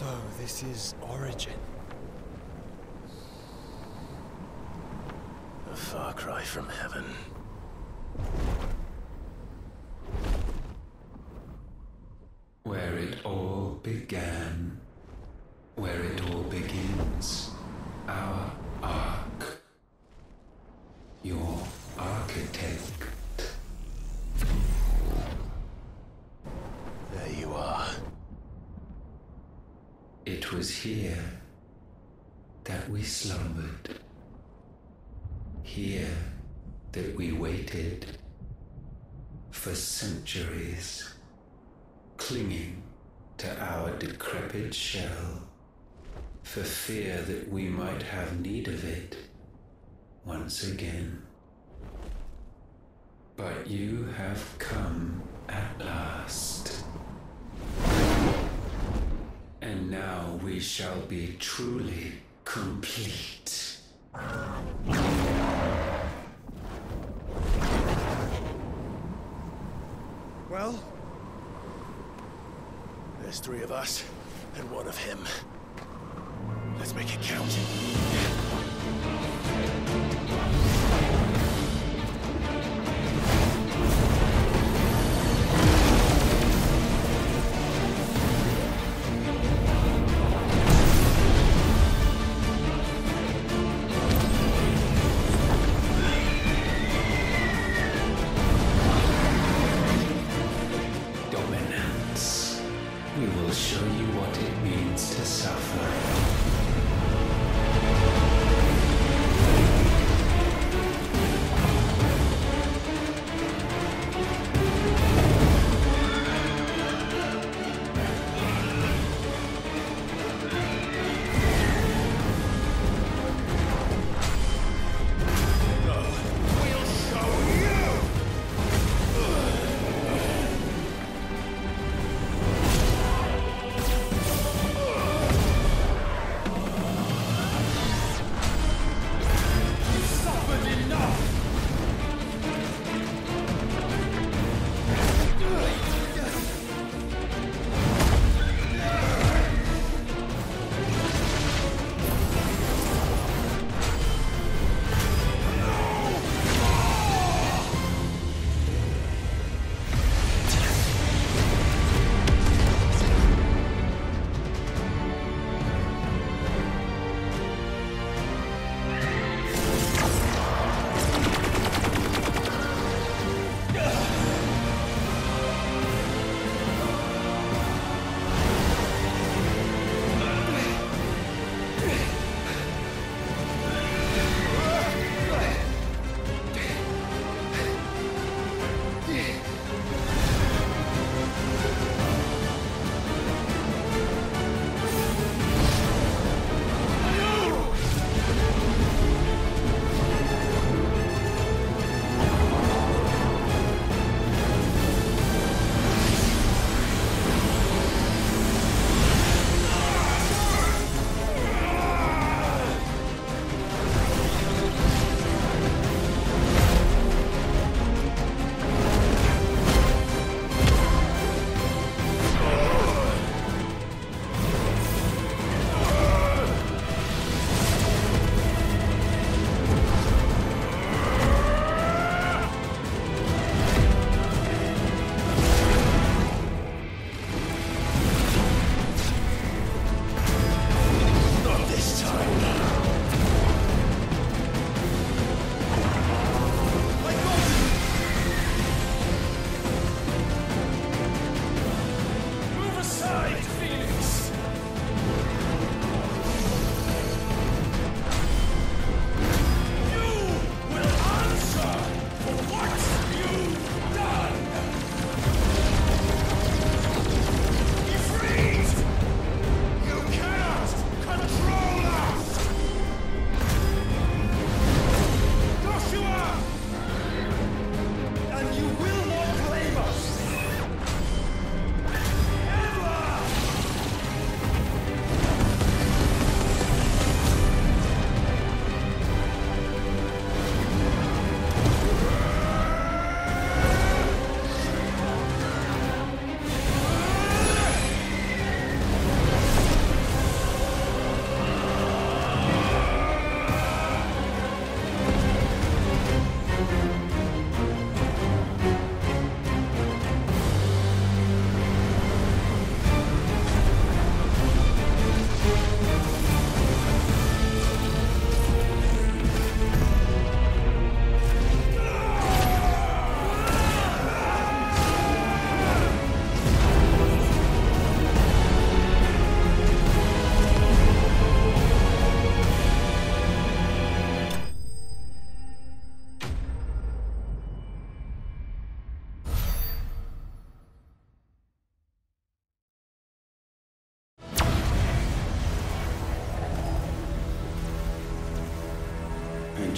So, this is Origin. A far cry from heaven. It was here that we slumbered. Here that we waited for centuries, clinging to our decrepit shell, for fear that we might have need of it once again. But you have come at last. We shall be truly complete. Well, there's three of us and one of him. Let's make it count.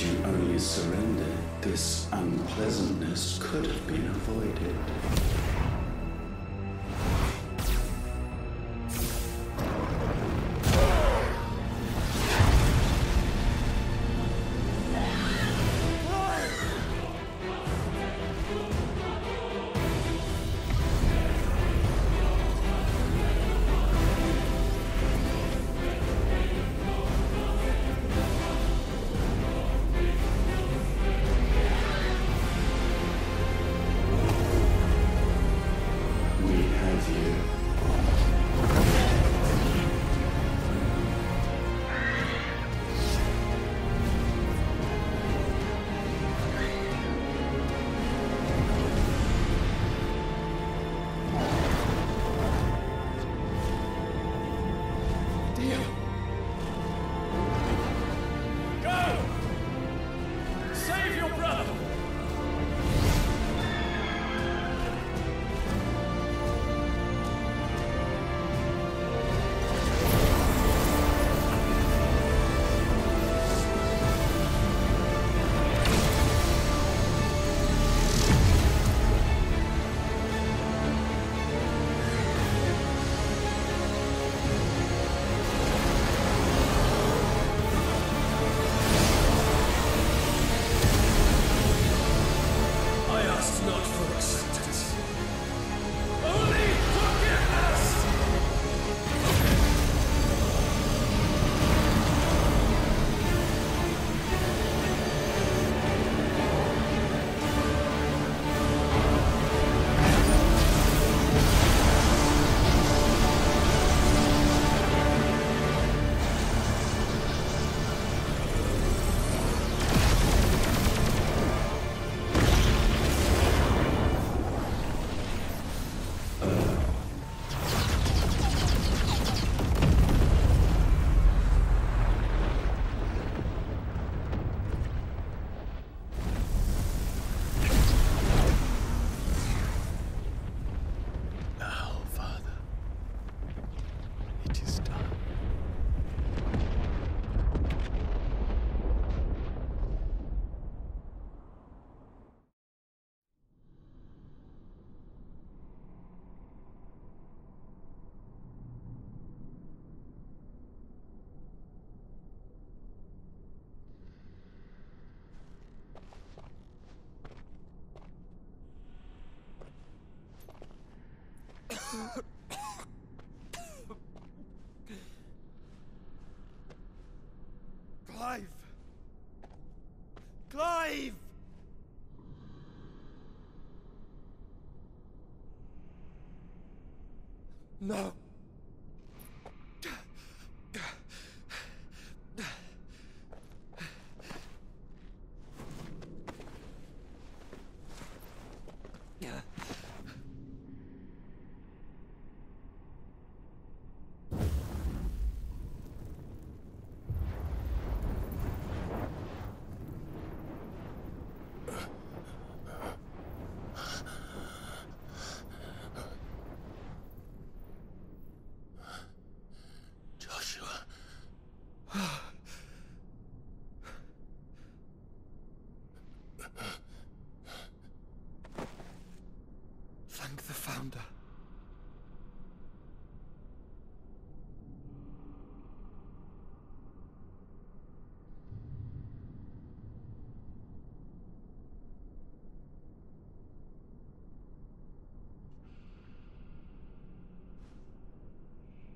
Enemies surrendered, this unpleasantness could have been avoided.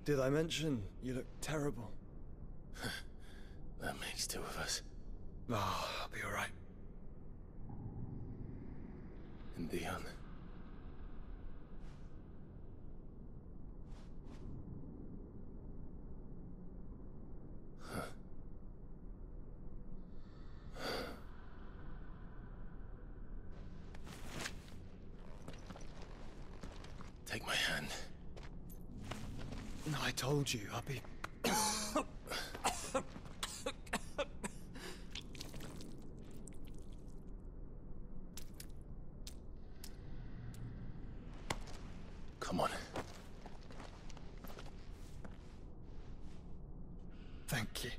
Did I mention you look terrible? That makes two of us. Oh, I'll be alright. And Dion. told you I'd be... Come on. Thank you.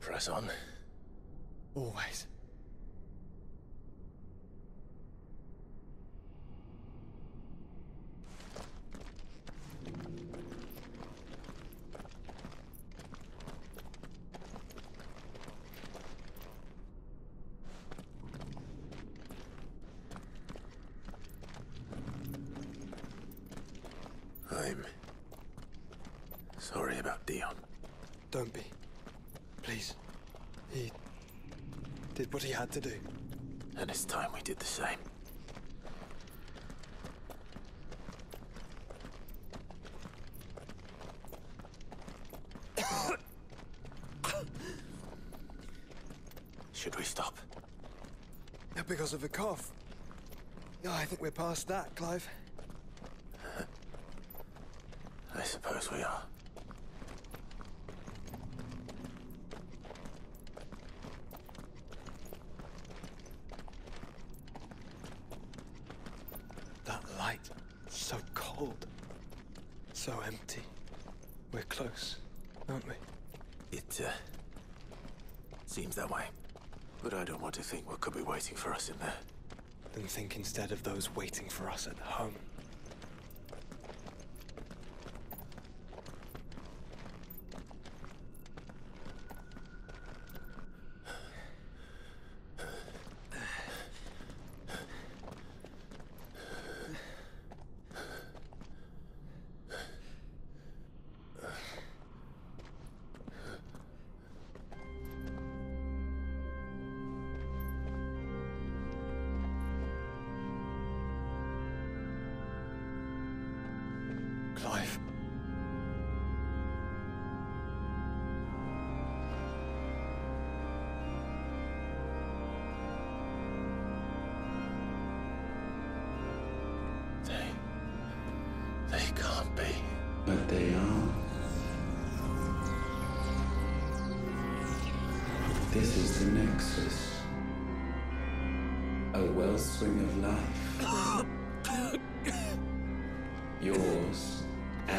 Press on. Always. Had to do. And it's time we did the same. Should we stop? Because of the cough. Oh, I think we're past that, Clive. I suppose we are. That light, so cold. So empty. We're close, aren't we? It, uh, seems that way. But I don't want to think what could be waiting for us in there. Then think instead of those waiting for us at home.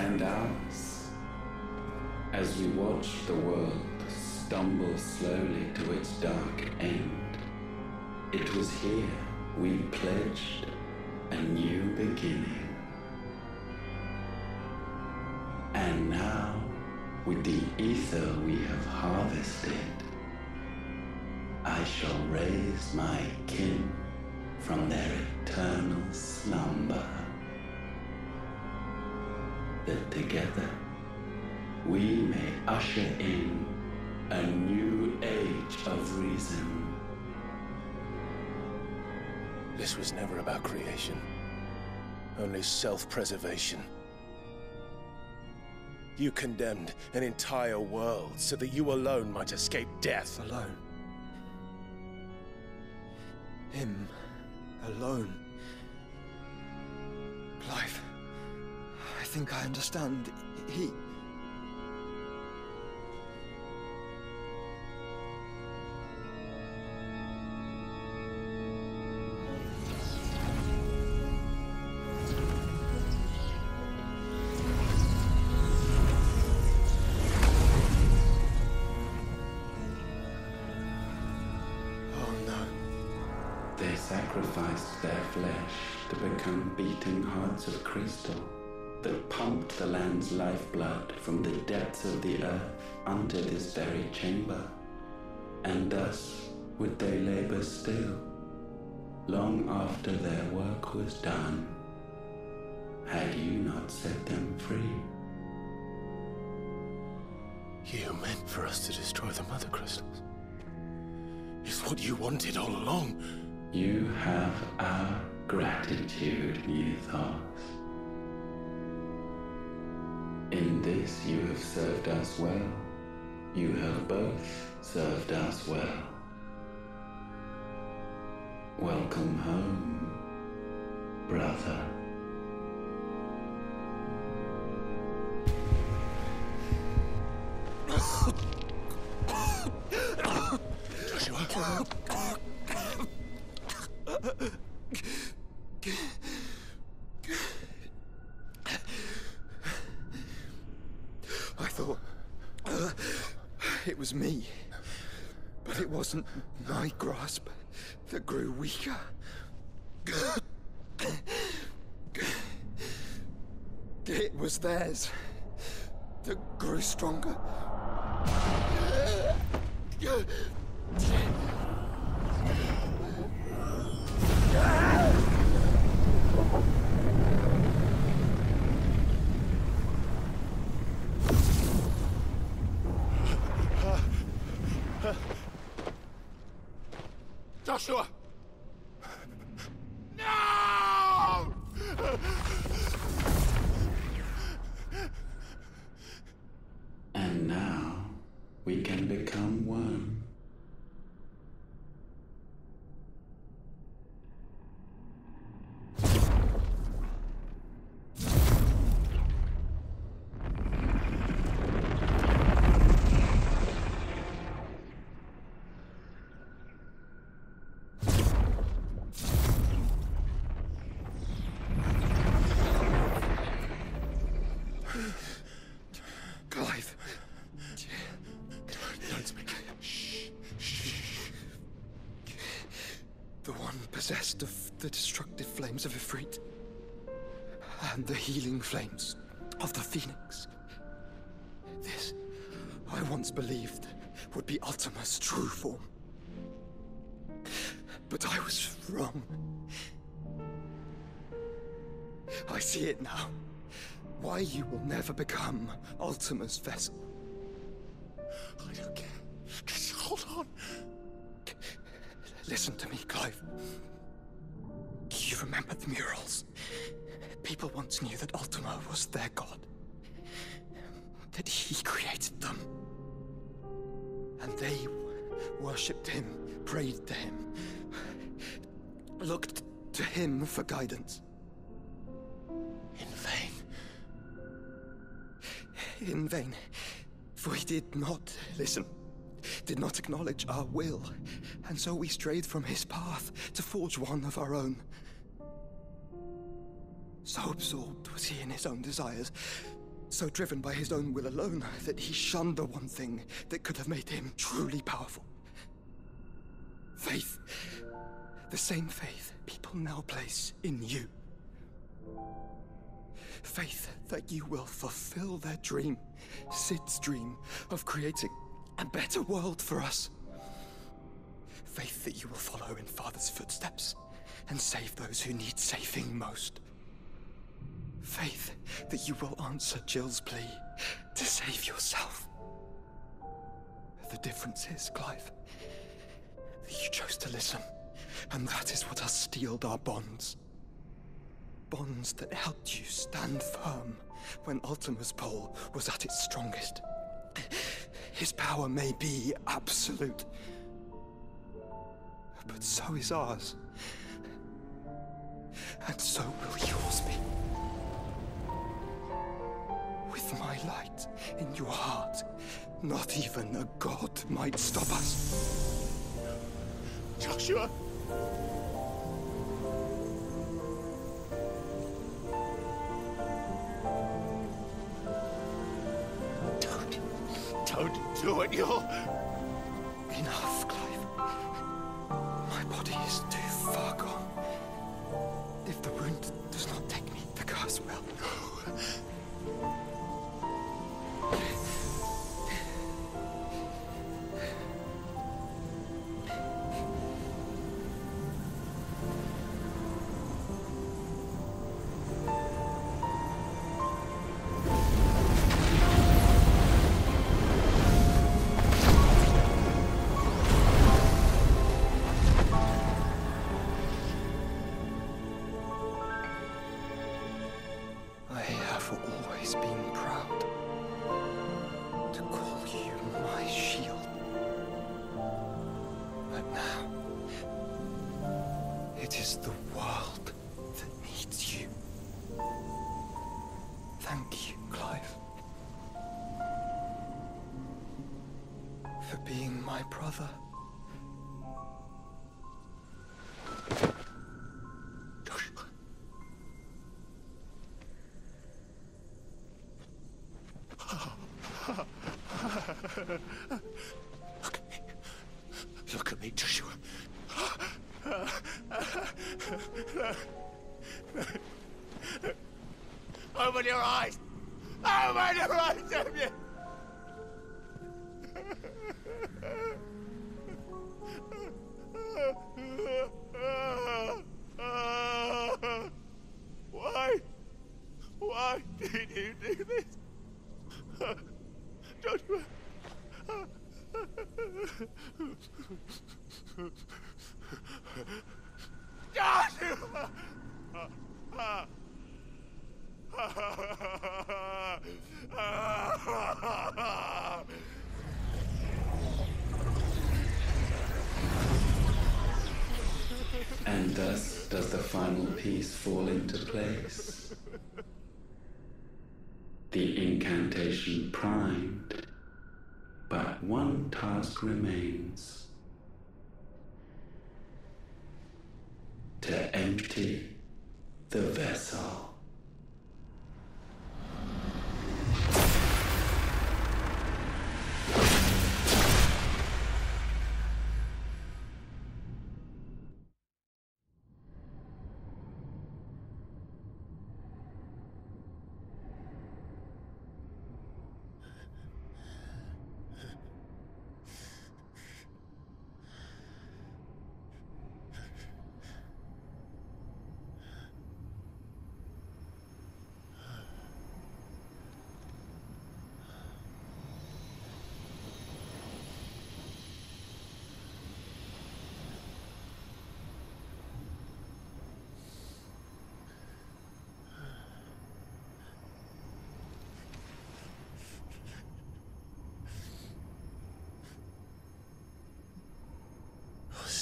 And ours. As we watch the world stumble slowly to its dark end, it was here we pledged a new beginning. And now, with the ether we have harvested, I shall raise my kin from their eternal slumber. That together we may usher in a new age of reason. This was never about creation, only self preservation. You condemned an entire world so that you alone might escape death. Alone. Him. Alone. Clive. I think I understand. He. Oh no. They sacrificed their flesh to become beating hearts of crystal that pumped the land's lifeblood from the depths of the earth unto this very chamber. And thus would they labor still, long after their work was done, had you not set them free. You meant for us to destroy the Mother Crystals. It's what you wanted all along. You have our gratitude, Mythos. In this you have served us well. You have both served us well. Welcome home, brother. Joshua. I thought. uh, it was me. But it wasn't my grasp that grew weaker. It was theirs that grew stronger. Possessed of the destructive flames of Ifrit. And the healing flames of the Phoenix. This, I once believed, would be Ultima's true form. But I was wrong. I see it now. Why you will never become Ultima's vessel. I don't care. Just hold on. Listen to me, Clive. You remember the murals? People once knew that Ultima was their god. That he created them. And they worshipped him, prayed to him, looked to him for guidance. In vain. In vain. For he did not listen, did not acknowledge our will, and so we strayed from his path to forge one of our own. So absorbed was he in his own desires, so driven by his own will alone, that he shunned the one thing that could have made him truly powerful. Faith. The same faith people now place in you. Faith that you will fulfill their dream, Sid's dream, of creating a better world for us. Faith that you will follow in Father's footsteps and save those who need saving most. Faith that you will answer Jill's plea to save yourself. The difference is, Clive, that you chose to listen, and that is what has steeled our bonds. Bonds that helped you stand firm when Ultima's pull was at its strongest. His power may be absolute, but so is ours. And so will yours be. With my light in your heart, not even a god might stop us. Joshua! Don't do it. You'll. Enough, Clive. My body is too far gone. If the wound does not take me, the curse will. I Okay. Look at me, Joshua. Open your eyes! Open your eyes, Damien! Why? Incantation primed, but one task remains. To empty the vessel.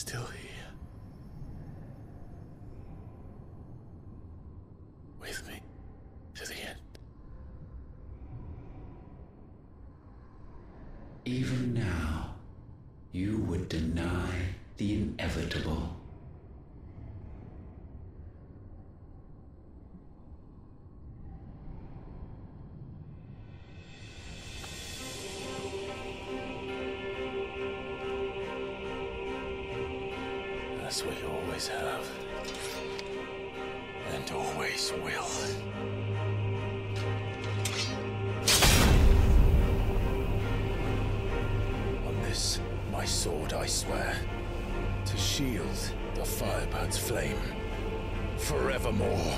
Still here. With me to the end. Even now, you would deny the inevitable. What you always have. And always will. On this, my sword, I swear, to shield the Firebird's flame forevermore.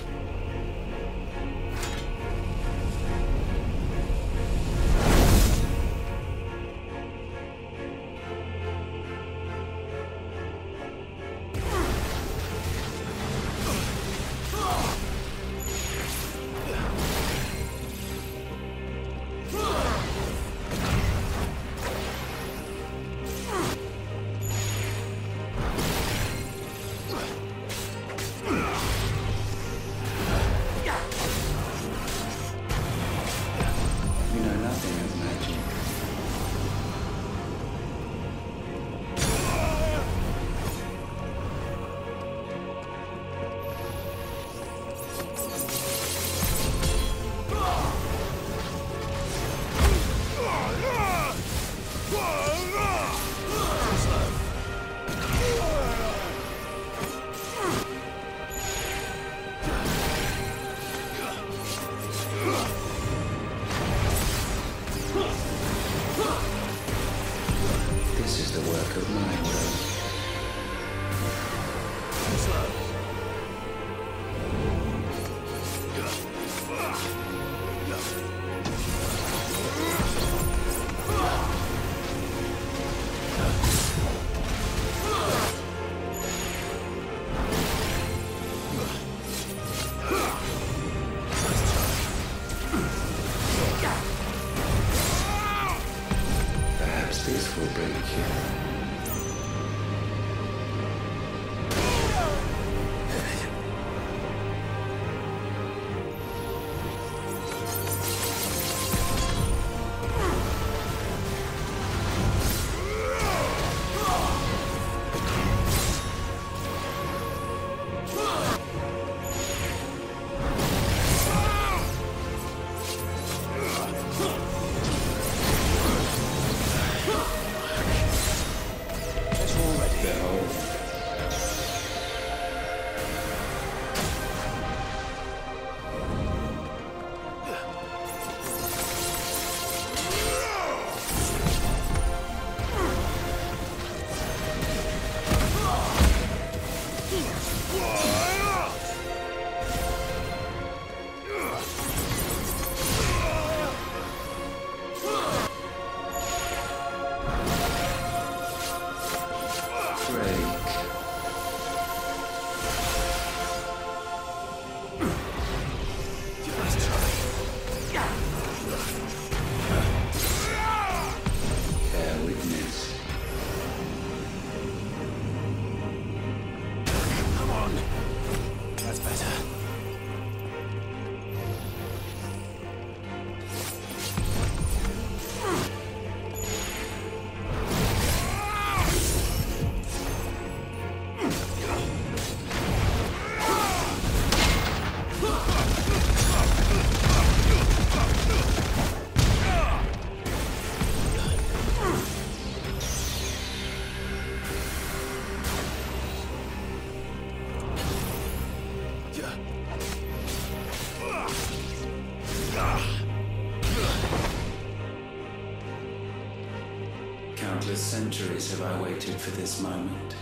I waited for this moment.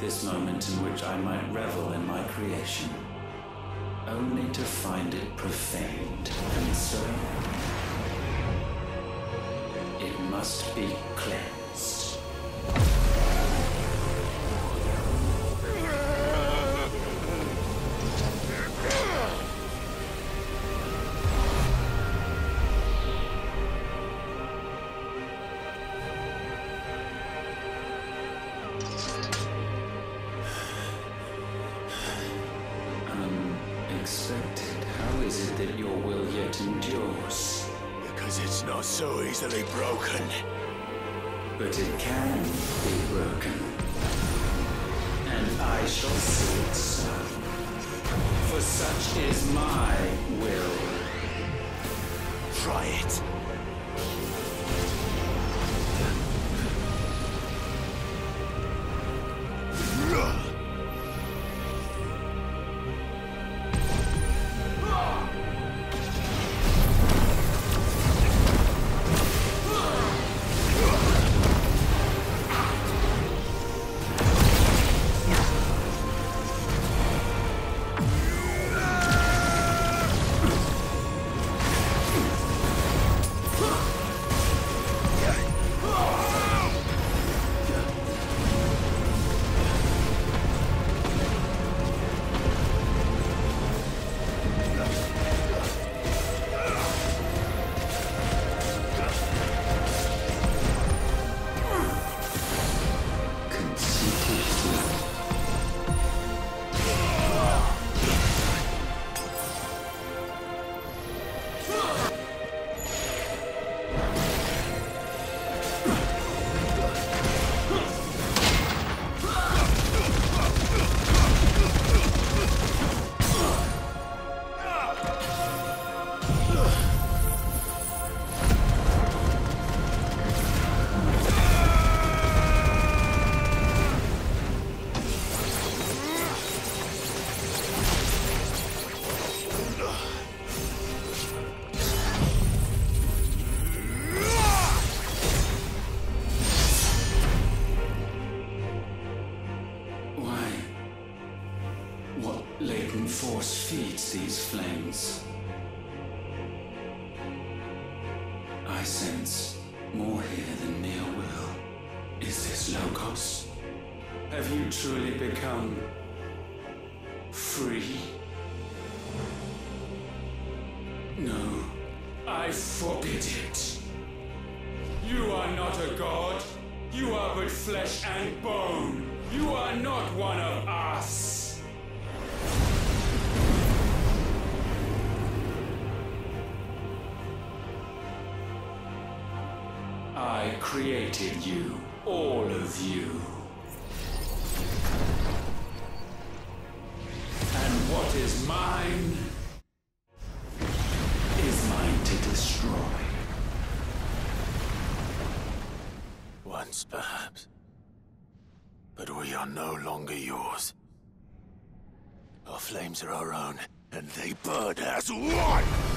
This moment in which I might revel in my creation, only to find it profaned. And so, it must be cleansed. Broken. But it can be broken. And I shall see it so. For such is my will. Try it. Created you, all of you. And what is mine is mine to destroy. Once, perhaps. But we are no longer yours. Our flames are our own, and they burn as one!